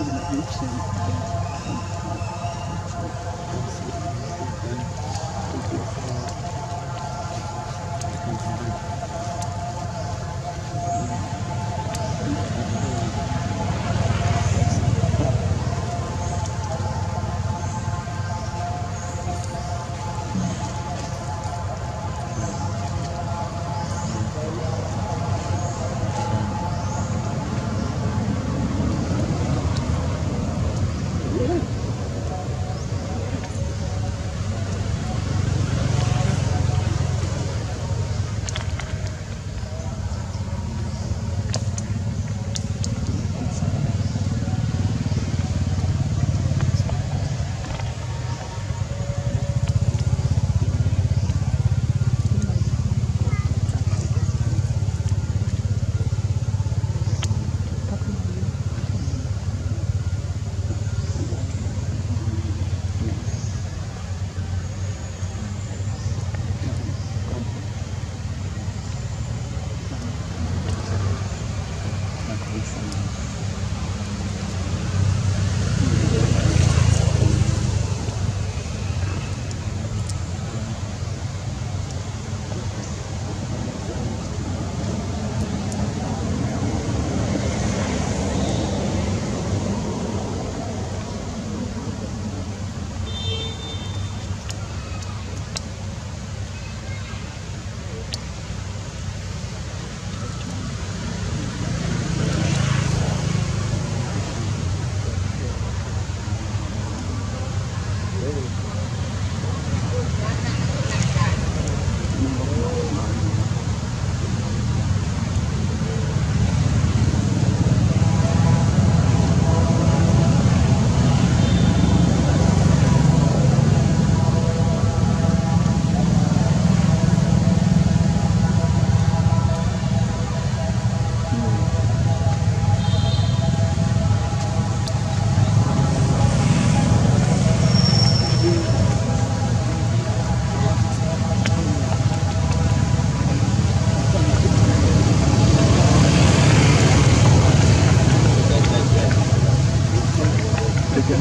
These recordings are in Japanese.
よく知らない。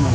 mà